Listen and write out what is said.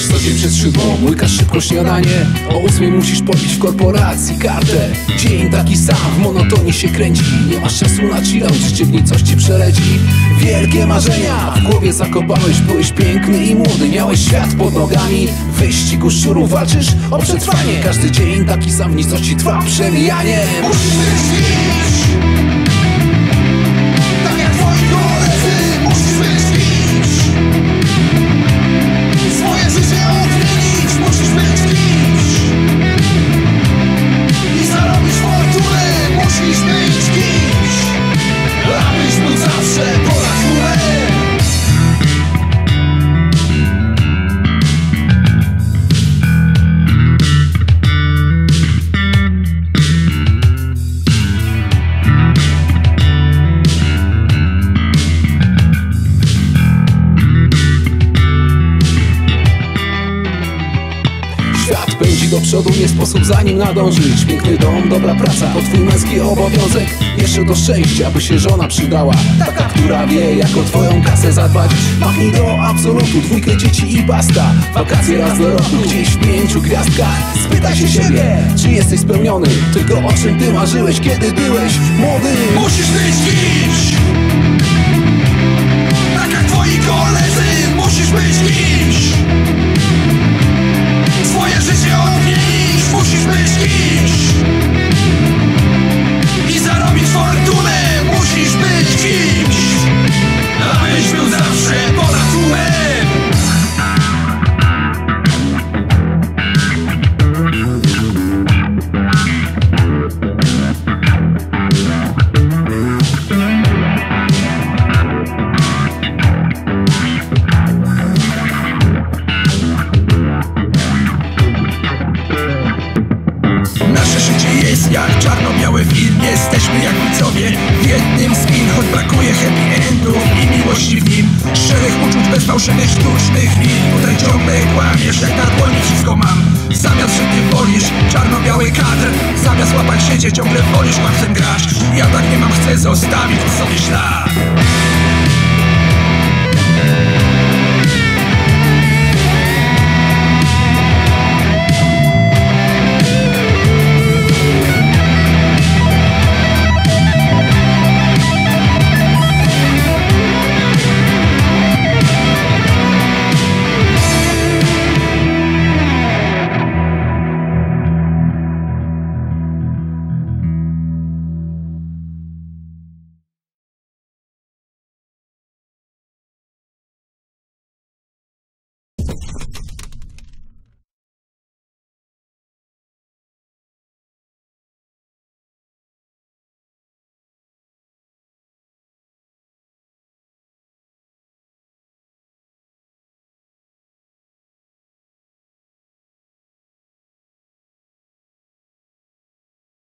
Wiesz, co dzień przez szybą, łykasz szybko śniadanie. O ósmej musisz pobić w korporacji kartę. Dzień taki sam, w monotonii się kręci. Nie masz czasu na chillout, życie w coś ci przeleci. Wielkie marzenia w głowie zakopałeś Byłeś piękny i młody, miałeś świat pod nogami. W wyścigu szczurów walczysz o przetrwanie. Każdy dzień taki sam, w nicości trwa przemijanie Musisz Świat pędzi do przodu, nie sposób za nim nadążyć. Piękny dom, dobra praca, to twój męski obowiązek. Jeszcze do szczęścia, by się żona przydała Taka, która wie, jak o twoją kasę zadbać. Machnij do absolutu, dwójkę dzieci i basta. Wakacje raz do roku, gdzieś w pięciu gwiazdkach. Spytaj się siebie, czy jesteś spełniony. Tylko o czym ty marzyłeś, kiedy byłeś młody. Musisz być kimś Musisz czarno-biały film Jesteśmy jak widzowie. W jednym z kin Choć brakuje happy endów i miłości w nim. Szczerych uczuć bez fałszywych, sztucznych min. Tutaj ciągle kłamiesz, jak na dłoni wszystko mam. Zamiast, że ty wolisz czarno-biały kadr. Zamiast łapać siecie, ciągle wolisz kłamstwem grać. Ja tak nie mam, chcę zostawić po sobie ślad